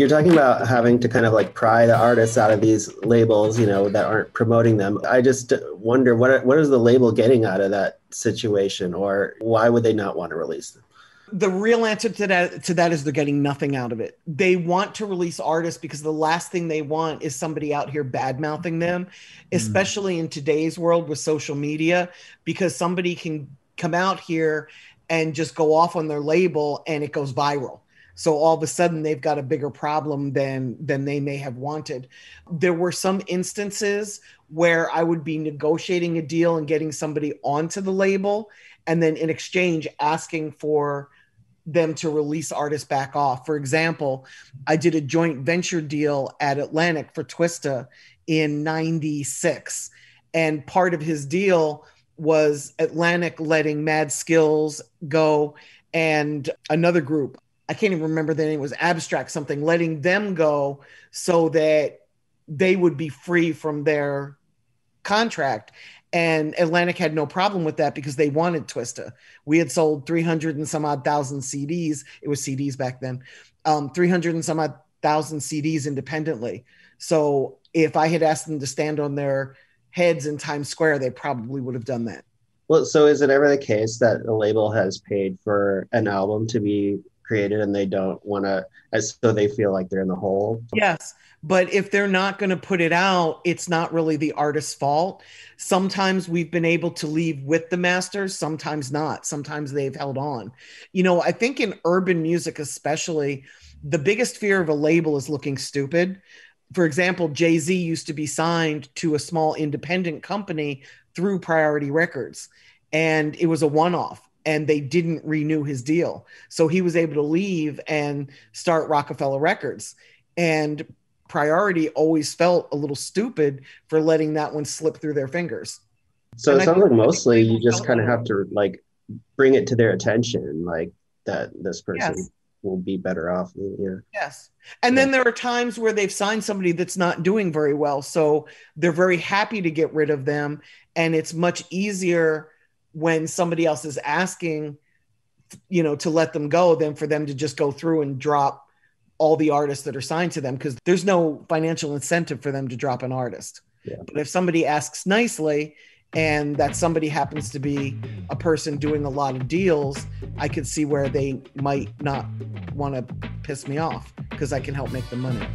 you're talking about having to kind of like pry the artists out of these labels, you know, that aren't promoting them. I just wonder what what is the label getting out of that situation, or why would they not want to release them? the real answer to that to that is they're getting nothing out of it. They want to release artists because the last thing they want is somebody out here bad mouthing them, mm. especially mm. in today's world with social media, because somebody can come out here and just go off on their label and it goes viral. So all of a sudden they've got a bigger problem than than they may have wanted. There were some instances where I would be negotiating a deal and getting somebody onto the label and then in exchange asking for them to release artists back off. For example, I did a joint venture deal at Atlantic for Twista in 96. And part of his deal was Atlantic letting Mad Skillz go and another group. I can't even remember the name, it was Abstract something, letting them go so that they would be free from their contract and Atlantic had no problem with that because they wanted Twista. We had sold 300 and some odd thousand CDs. It was CDs back then, um, 300 and some odd thousand CDs independently. So if I had asked them to stand on their heads in Times Square, they probably would have done that. Well, so is it ever the case that a label has paid for an album to be created and they don't want to, as so they feel like they're in the hole? Yes. But if they're not going to put it out, it's not really the artist's fault. Sometimes we've been able to leave with the masters, sometimes not. Sometimes they've held on. You know, I think in urban music, especially, the biggest fear of a label is looking stupid. For example, Jay Z used to be signed to a small independent company through Priority Records, and it was a one off and they didn't renew his deal. So he was able to leave and start Roc-A-Fella Records. And priority always felt a little stupid for letting that one slip through their fingers. So and it sounds like mostly you just kind of have to like bring it to their attention, like that this person yes. will be better off. Yeah. Yes. And yeah. then there are times where they've signed somebody that's not doing very well. So they're very happy to get rid of them. And it's much easier when somebody else is asking, you know, to let them go than for them to just go through and drop all the artists that are signed to them because there's no financial incentive for them to drop an artist. Yeah. But if somebody asks nicely and that somebody happens to be a person doing a lot of deals, I could see where they might not want to piss me off because I can help make the money.